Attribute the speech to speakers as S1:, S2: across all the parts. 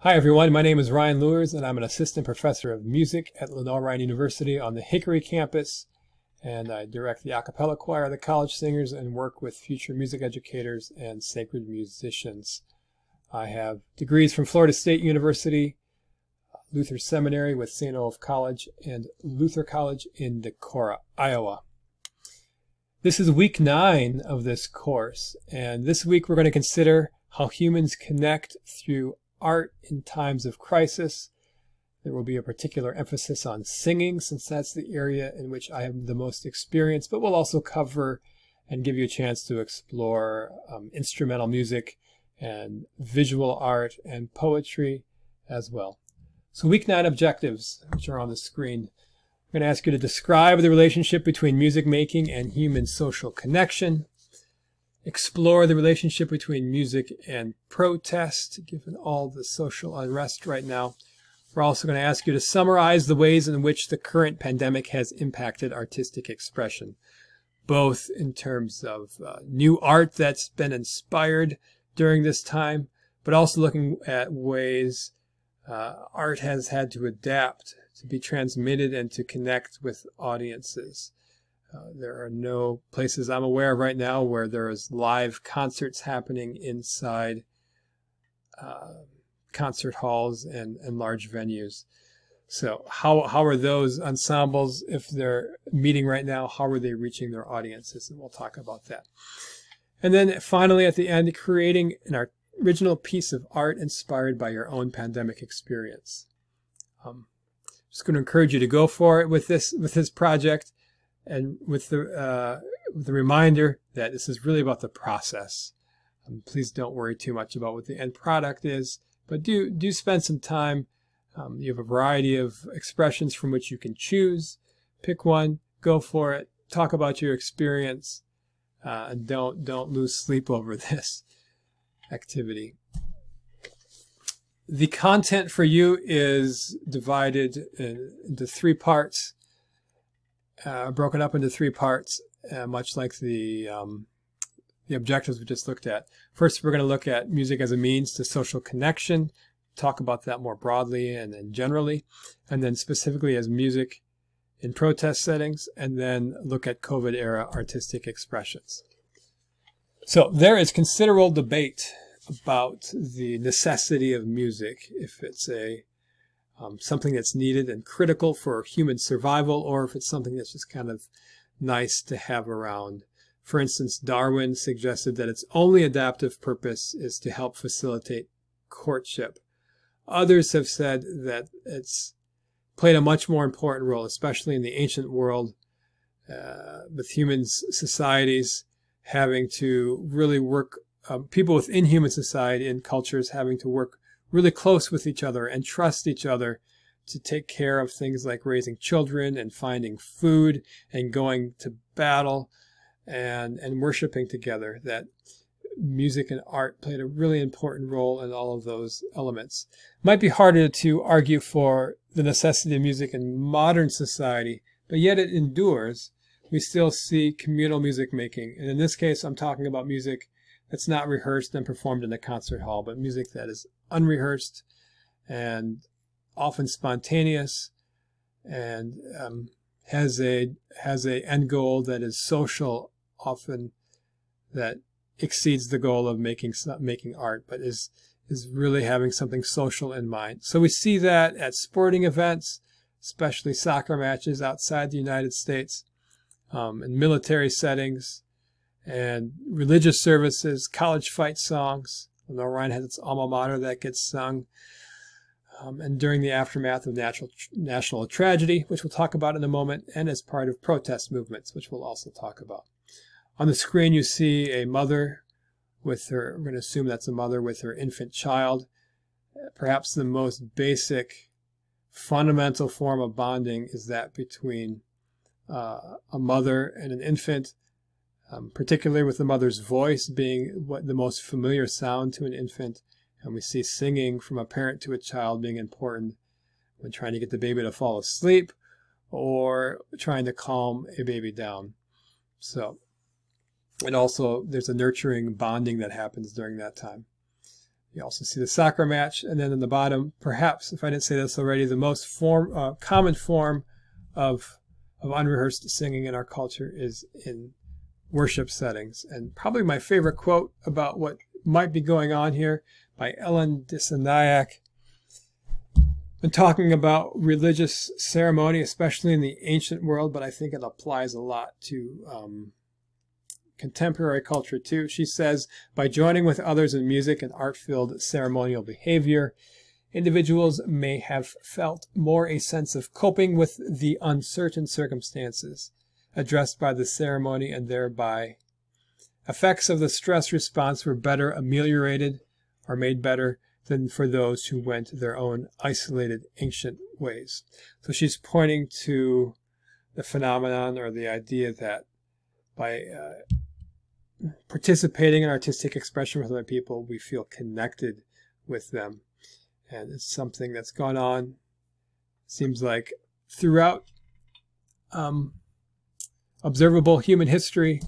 S1: Hi everyone, my name is Ryan Luhrs and I'm an assistant professor of music at Lenoir-Rhyne University on the Hickory campus and I direct the a cappella choir the College Singers and work with future music educators and sacred musicians. I have degrees from Florida State University, Luther Seminary with St. Olaf College, and Luther College in Decorah, Iowa. This is week nine of this course, and this week we're going to consider how humans connect through art in times of crisis. There will be a particular emphasis on singing, since that's the area in which I have the most experience, but we'll also cover and give you a chance to explore um, instrumental music and visual art and poetry as well. So week nine objectives, which are on the screen. I'm going to ask you to describe the relationship between music making and human social connection. Explore the relationship between music and protest, given all the social unrest right now. We're also going to ask you to summarize the ways in which the current pandemic has impacted artistic expression, both in terms of uh, new art that's been inspired during this time, but also looking at ways uh, art has had to adapt to be transmitted and to connect with audiences. Uh, there are no places I'm aware of right now where there is live concerts happening inside uh, concert halls and, and large venues. So how, how are those ensembles, if they're meeting right now, how are they reaching their audiences? And we'll talk about that. And then finally, at the end, creating an original piece of art inspired by your own pandemic experience. Um, just going to encourage you to go for it with this with this project, and with the uh, with the reminder that this is really about the process. Um, please don't worry too much about what the end product is, but do do spend some time. Um, you have a variety of expressions from which you can choose. Pick one, go for it. Talk about your experience, uh, and don't don't lose sleep over this activity. The content for you is divided into three parts, uh, broken up into three parts, uh, much like the um, the objectives we just looked at. First, we're going to look at music as a means to social connection, talk about that more broadly and then generally, and then specifically as music in protest settings, and then look at COVID era artistic expressions. So there is considerable debate about the necessity of music, if it's a um, something that's needed and critical for human survival, or if it's something that's just kind of nice to have around. For instance, Darwin suggested that its only adaptive purpose is to help facilitate courtship. Others have said that it's played a much more important role, especially in the ancient world, uh, with humans, societies having to really work um, people within human society and cultures having to work really close with each other and trust each other to take care of things like raising children and finding food and going to battle and and worshiping together that music and art played a really important role in all of those elements. Might be harder to argue for the necessity of music in modern society but yet it endures. We still see communal music making and in this case i'm talking about music that's not rehearsed and performed in a concert hall, but music that is unrehearsed and often spontaneous and um, has a has a end goal that is social, often that exceeds the goal of making making art, but is is really having something social in mind. So we see that at sporting events, especially soccer matches outside the United States, um, in military settings, and religious services, college fight songs. Lenoir-Rhyne has its alma mater that gets sung. Um, and during the aftermath of natural, national tragedy, which we'll talk about in a moment, and as part of protest movements, which we'll also talk about. On the screen, you see a mother with her, we're going to assume that's a mother with her infant child. Perhaps the most basic, fundamental form of bonding is that between uh, a mother and an infant um, particularly with the mother's voice being what the most familiar sound to an infant. And we see singing from a parent to a child being important when trying to get the baby to fall asleep or trying to calm a baby down. So, and also there's a nurturing bonding that happens during that time. You also see the soccer match, and then in the bottom, perhaps, if I didn't say this already, the most form, uh, common form of, of unrehearsed singing in our culture is in worship settings. And probably my favorite quote about what might be going on here by Ellen Dissanayake been talking about religious ceremony, especially in the ancient world, but I think it applies a lot to um, contemporary culture too. She says, by joining with others in music and art-filled ceremonial behavior, individuals may have felt more a sense of coping with the uncertain circumstances addressed by the ceremony and thereby effects of the stress response were better ameliorated or made better than for those who went their own isolated ancient ways. So she's pointing to the phenomenon or the idea that by uh, participating in artistic expression with other people, we feel connected with them. And it's something that's gone on, seems like, throughout um, observable human history.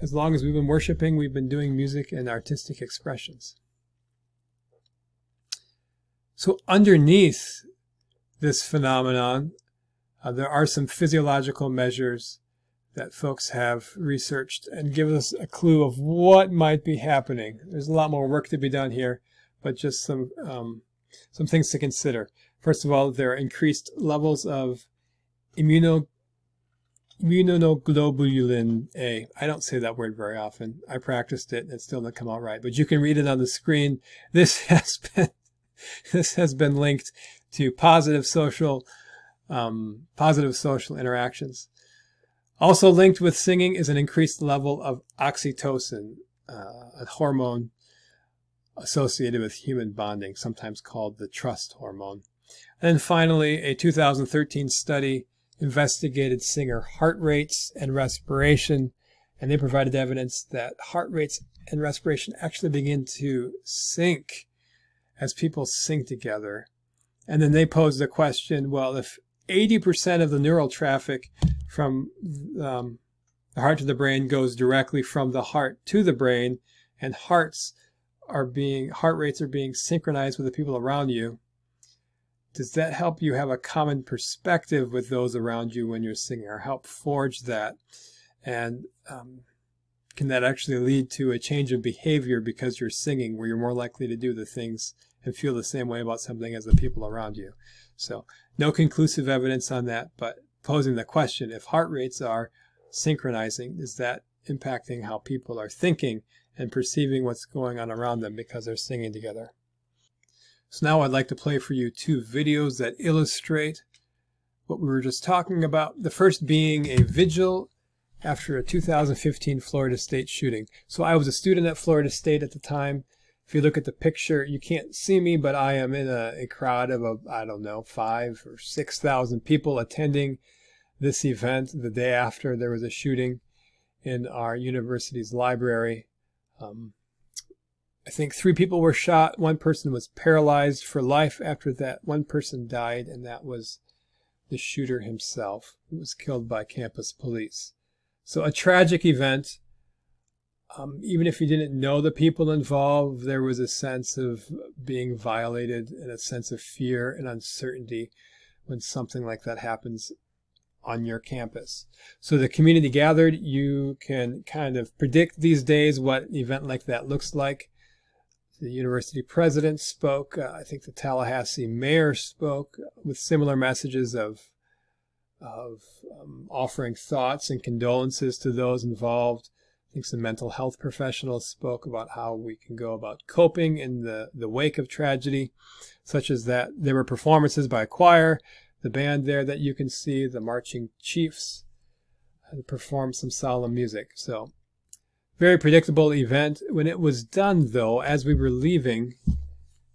S1: As long as we've been worshiping, we've been doing music and artistic expressions. So underneath this phenomenon, uh, there are some physiological measures that folks have researched and give us a clue of what might be happening. There's a lot more work to be done here, but just some um, some things to consider. First of all, there are increased levels of immuno, immunoglobulin A. I don't say that word very often. I practiced it and it still didn't come out right, but you can read it on the screen. This has been this has been linked to positive social, um, positive social interactions. Also linked with singing is an increased level of oxytocin, uh, a hormone associated with human bonding, sometimes called the trust hormone. And finally, a 2013 study investigated singer heart rates and respiration, and they provided evidence that heart rates and respiration actually begin to sync as people sing together. And then they posed the question, well, if 80% of the neural traffic from um, the heart to the brain goes directly from the heart to the brain, and hearts are being, heart rates are being synchronized with the people around you, does that help you have a common perspective with those around you when you're singing or help forge that? And um, can that actually lead to a change of behavior because you're singing where you're more likely to do the things and feel the same way about something as the people around you. So no conclusive evidence on that, but posing the question, if heart rates are synchronizing, is that impacting how people are thinking and perceiving what's going on around them because they're singing together? So now I'd like to play for you two videos that illustrate what we were just talking about. The first being a vigil after a 2015 Florida State shooting. So I was a student at Florida State at the time. If you look at the picture, you can't see me, but I am in a, a crowd of, a, I don't know, five or 6,000 people attending this event the day after there was a shooting in our university's library. Um, I think three people were shot. One person was paralyzed for life after that. One person died, and that was the shooter himself, who was killed by campus police. So a tragic event um, even if you didn't know the people involved, there was a sense of being violated and a sense of fear and uncertainty when something like that happens on your campus. So the community gathered, you can kind of predict these days what an event like that looks like. The university president spoke. Uh, I think the Tallahassee mayor spoke with similar messages of of um, offering thoughts and condolences to those involved I think some mental health professionals spoke about how we can go about coping in the, the wake of tragedy, such as that there were performances by a choir, the band there that you can see, the marching chiefs, uh, performed some solemn music. So, very predictable event. When it was done, though, as we were leaving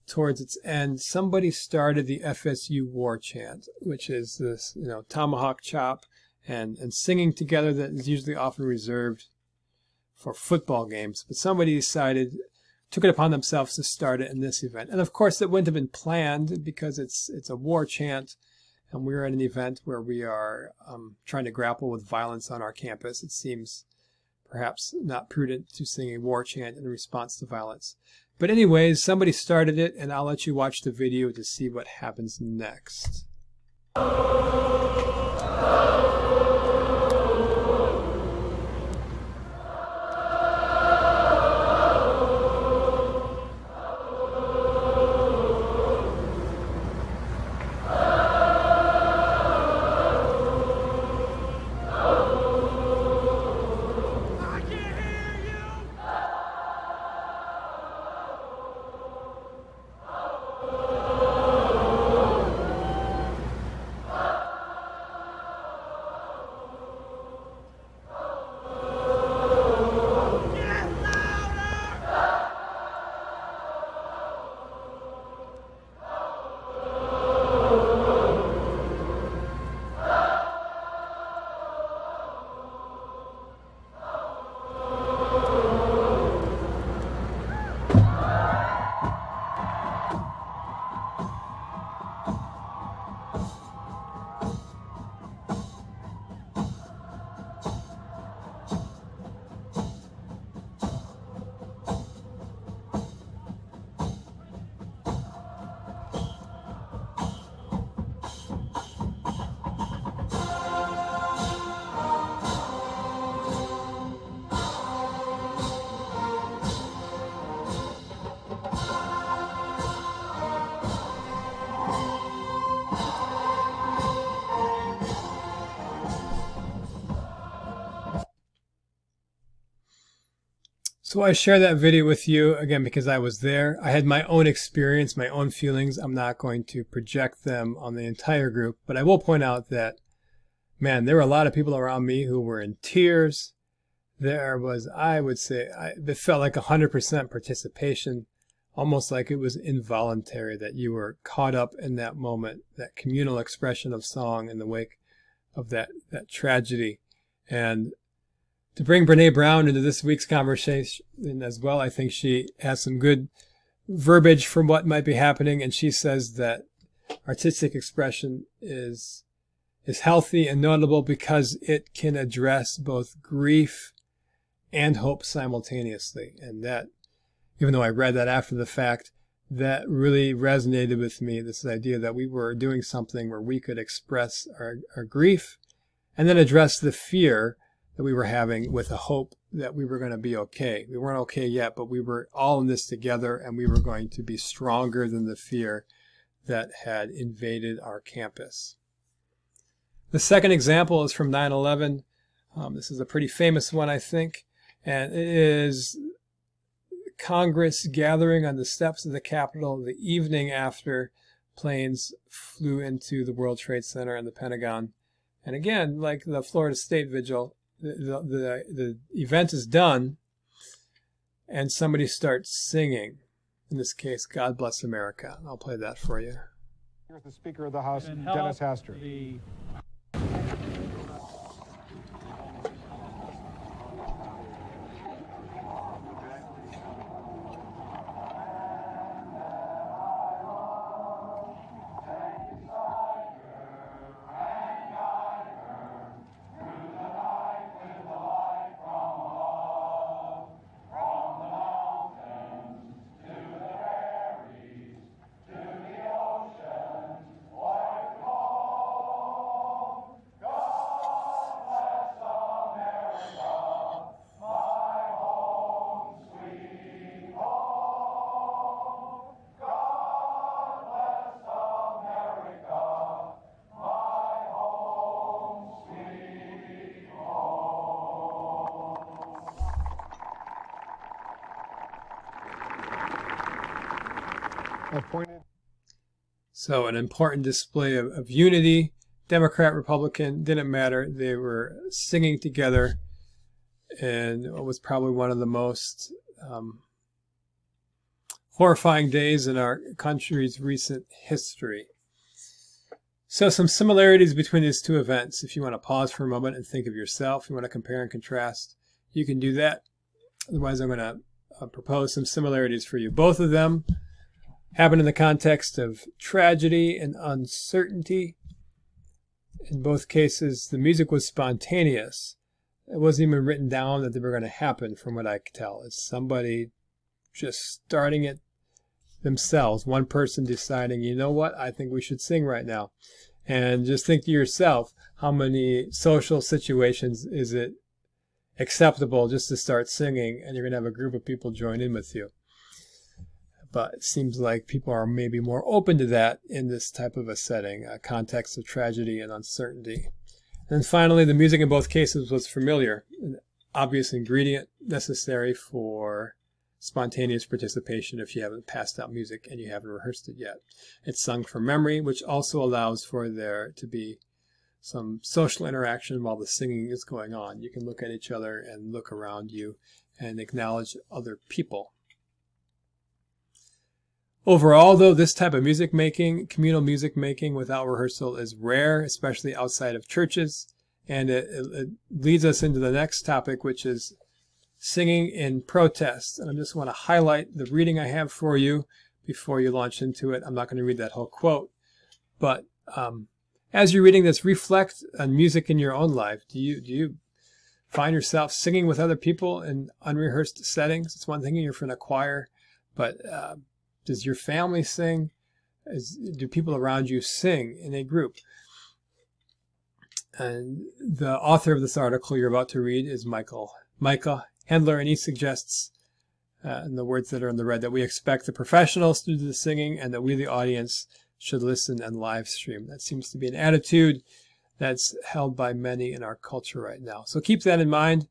S1: towards its end, somebody started the FSU war chant, which is this, you know, tomahawk chop and, and singing together that is usually often reserved for football games, but somebody decided, took it upon themselves to start it in this event. And of course, it wouldn't have been planned because it's it's a war chant, and we're at an event where we are um, trying to grapple with violence on our campus. It seems perhaps not prudent to sing a war chant in response to violence. But anyways, somebody started it, and I'll let you watch the video to see what happens next. So I share that video with you again because I was there. I had my own experience, my own feelings. I'm not going to project them on the entire group, but I will point out that, man, there were a lot of people around me who were in tears. There was, I would say, I, it felt like 100% participation, almost like it was involuntary that you were caught up in that moment, that communal expression of song in the wake of that, that tragedy. And to bring Brene Brown into this week's conversation as well, I think she has some good verbiage from what might be happening. And she says that artistic expression is, is healthy and notable because it can address both grief and hope simultaneously. And that, even though I read that after the fact, that really resonated with me. This idea that we were doing something where we could express our, our grief and then address the fear that we were having with a hope that we were going to be okay. We weren't okay yet, but we were all in this together and we were going to be stronger than the fear that had invaded our campus. The second example is from 9-11. Um, this is a pretty famous one, I think, and it is Congress gathering on the steps of the Capitol the evening after planes flew into the World Trade Center and the Pentagon. And again, like the Florida State Vigil, the, the, the event is done and somebody starts singing. In this case, God Bless America. I'll play that for you.
S2: Here's the Speaker of the House, Dennis Hastert. appointed.
S1: So an important display of, of unity. Democrat, Republican, didn't matter. They were singing together and it was probably one of the most um, horrifying days in our country's recent history. So some similarities between these two events. If you want to pause for a moment and think of yourself, you want to compare and contrast, you can do that. Otherwise, I'm going to uh, propose some similarities for you. Both of them happened in the context of tragedy and uncertainty. In both cases, the music was spontaneous. It wasn't even written down that they were going to happen, from what I could tell. It's somebody just starting it themselves. One person deciding, you know what, I think we should sing right now. And just think to yourself, how many social situations is it acceptable just to start singing and you're going to have a group of people join in with you. But it seems like people are maybe more open to that in this type of a setting, a context of tragedy and uncertainty. And finally, the music in both cases was familiar, an obvious ingredient necessary for spontaneous participation if you haven't passed out music and you haven't rehearsed it yet. It's sung from memory, which also allows for there to be some social interaction while the singing is going on. You can look at each other and look around you and acknowledge other people. Overall, though, this type of music making, communal music making without rehearsal is rare, especially outside of churches. And it, it, leads us into the next topic, which is singing in protest. And I just want to highlight the reading I have for you before you launch into it. I'm not going to read that whole quote, but um, as you're reading this, reflect on music in your own life. Do you do you find yourself singing with other people in unrehearsed settings? It's one thing if you're from a choir, but uh, does your family sing? Is, do people around you sing in a group? And the author of this article you're about to read is Michael Micah Hendler, and he suggests, uh, in the words that are in the red, that we expect the professionals to do the singing and that we, the audience, should listen and live stream. That seems to be an attitude that's held by many in our culture right now. So keep that in mind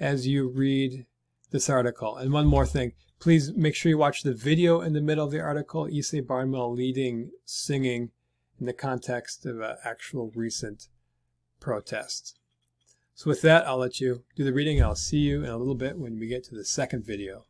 S1: as you read this article. And one more thing, please make sure you watch the video in the middle of the article. Ysaye Barnwell leading singing in the context of an actual recent protest. So with that, I'll let you do the reading. I'll see you in a little bit when we get to the second video.